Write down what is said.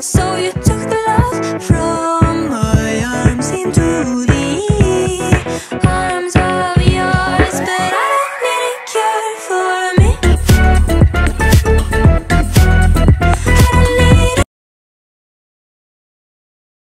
So you